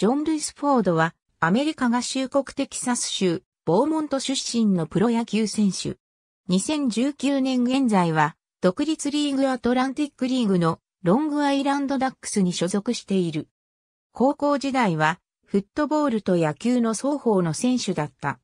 ジョン・ルイス・フォードは、アメリカ合衆国テキサス州、ボーモント出身のプロ野球選手。2019年現在は、独立リーグアトランティックリーグのロングアイランドダックスに所属している。高校時代は、フットボールと野球の双方の選手だった。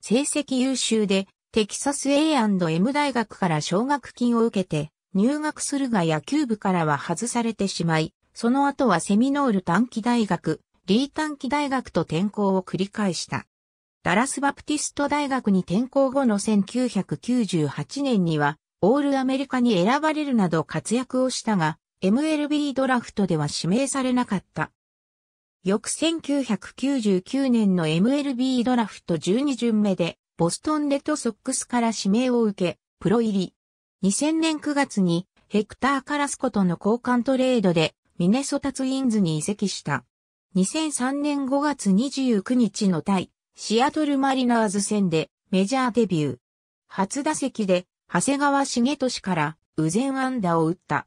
成績優秀で、テキサス A&M 大学から奨学金を受けて入学するが野球部からは外されてしまい、その後はセミノール短期大学、リー短期大学と転校を繰り返した。ダラスバプティスト大学に転校後の1998年には、オールアメリカに選ばれるなど活躍をしたが、MLB ドラフトでは指名されなかった。翌1999年の MLB ドラフト12巡目で、ボストンレッドソックスから指名を受け、プロ入り。2000年9月にヘクター・カラスコとの交換トレードでミネソタツインズに移籍した。2003年5月29日の対シアトルマリナーズ戦でメジャーデビュー。初打席で長谷川茂俊からウゼンアンダを打った。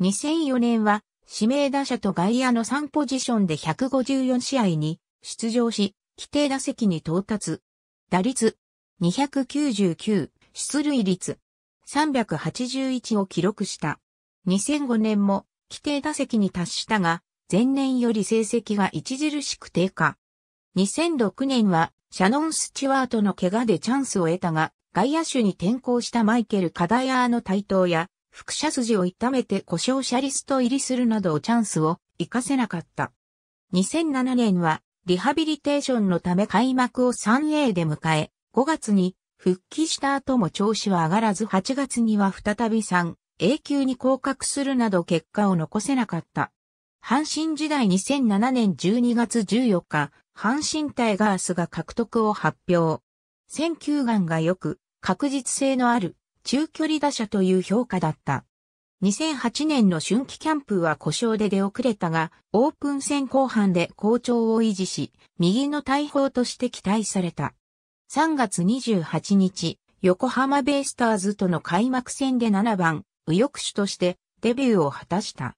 2004年は指名打者と外野の3ポジションで154試合に出場し、規定打席に到達。打率299、出塁率381を記録した。2005年も規定打席に達したが、前年より成績が著しく低下。2006年はシャノン・スチュワートの怪我でチャンスを得たが、外野手に転向したマイケル・カダヤーの台頭や、副射筋を痛めて故障者リスト入りするなどチャンスを活かせなかった。2007年はリハビリテーションのため開幕を 3A で迎え、5月に復帰した後も調子は上がらず8月には再び3、永久に降格するなど結果を残せなかった。阪神時代2007年12月14日、阪神タイガースが獲得を発表。選球眼が良く、確実性のある中距離打者という評価だった。2008年の春季キャンプは故障で出遅れたが、オープン戦後半で好調を維持し、右の大砲として期待された。3月28日、横浜ベイスターズとの開幕戦で7番、右翼手としてデビューを果たした。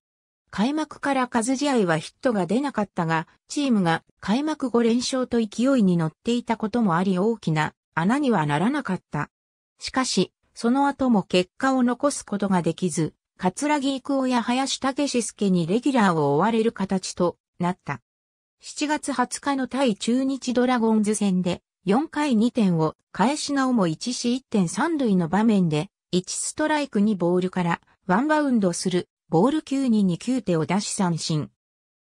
開幕から数試合はヒットが出なかったが、チームが開幕5連勝と勢いに乗っていたこともあり大きな穴にはならなかった。しかし、その後も結果を残すことができず、桂木育夫や林武史介にレギュラーを追われる形となった。7月20日の対中日ドラゴンズ戦で4回2点を返しなおも1死1点3塁の場面で1ストライク2ボールからワンバウンドするボール9人に9手を出し三振。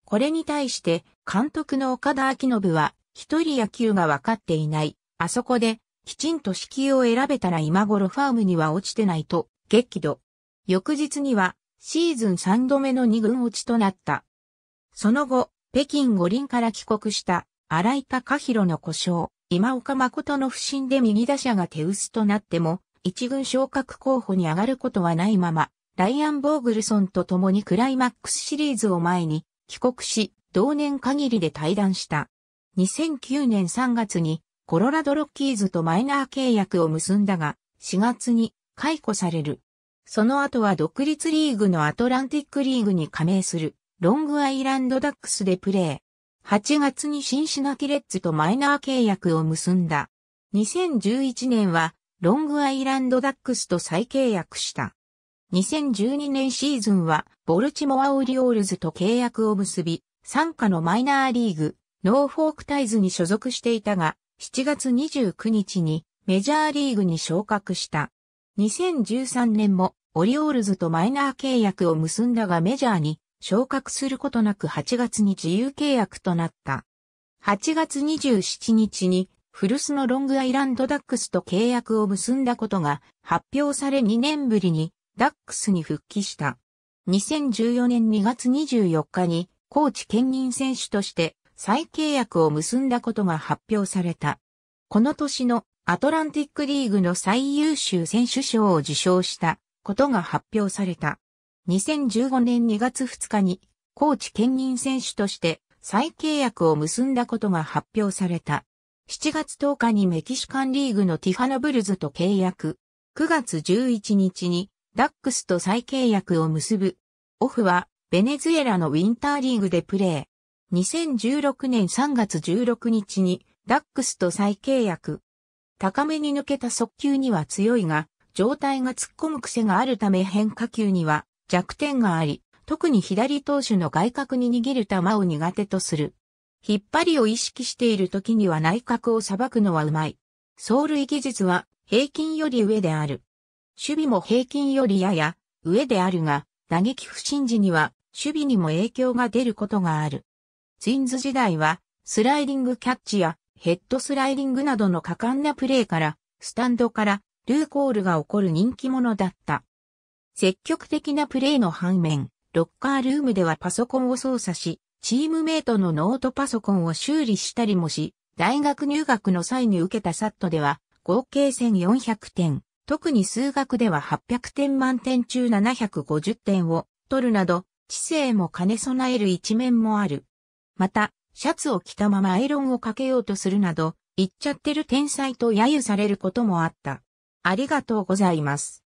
これに対して監督の岡田明信は一人野球が分かっていない。あそこできちんと敷居を選べたら今頃ファームには落ちてないと激怒。翌日にはシーズン3度目の2軍落ちとなった。その後、北京五輪から帰国した荒井隆弘の故障。今岡誠の不振で右打者が手薄となっても、一軍昇格候補に上がることはないまま、ライアン・ボーグルソンと共にクライマックスシリーズを前に帰国し、同年限りで退団した。2009年3月にコロラドロッキーズとマイナー契約を結んだが、4月に解雇される。その後は独立リーグのアトランティックリーグに加盟するロングアイランドダックスでプレー。8月にシンシナティレッツとマイナー契約を結んだ。2011年はロングアイランドダックスと再契約した。2012年シーズンはボルチモアオリオールズと契約を結び、傘下のマイナーリーグ、ノーフォークタイズに所属していたが、7月29日にメジャーリーグに昇格した。2013年もオリオールズとマイナー契約を結んだがメジャーに昇格することなく8月に自由契約となった。8月27日に古巣のロングアイランドダックスと契約を結んだことが発表され2年ぶりにダックスに復帰した。2014年2月24日にコーチ兼任選手として再契約を結んだことが発表された。この年のアトランティックリーグの最優秀選手賞を受賞したことが発表された。2015年2月2日に、コーチ兼任選手として再契約を結んだことが発表された。7月10日にメキシカンリーグのティファナブルズと契約。9月11日にダックスと再契約を結ぶ。オフはベネズエラのウィンターリーグでプレー。2016年3月16日にダックスと再契約。高めに抜けた速球には強いが、状態が突っ込む癖があるため変化球には弱点があり、特に左投手の外角に握る球を苦手とする。引っ張りを意識している時には内角を裁くのはうまい。走塁技術は平均より上である。守備も平均よりやや上であるが、打撃不振時には守備にも影響が出ることがある。ツインズ時代はスライディングキャッチやヘッドスライディングなどの果敢なプレーから、スタンドからルーコールが起こる人気者だった。積極的なプレーの反面、ロッカールームではパソコンを操作し、チームメイトのノートパソコンを修理したりもし、大学入学の際に受けたサットでは、合計1400点、特に数学では800点満点中750点を取るなど、知性も兼ね備える一面もある。また、シャツを着たままアイロンをかけようとするなど、言っちゃってる天才と揶揄されることもあった。ありがとうございます。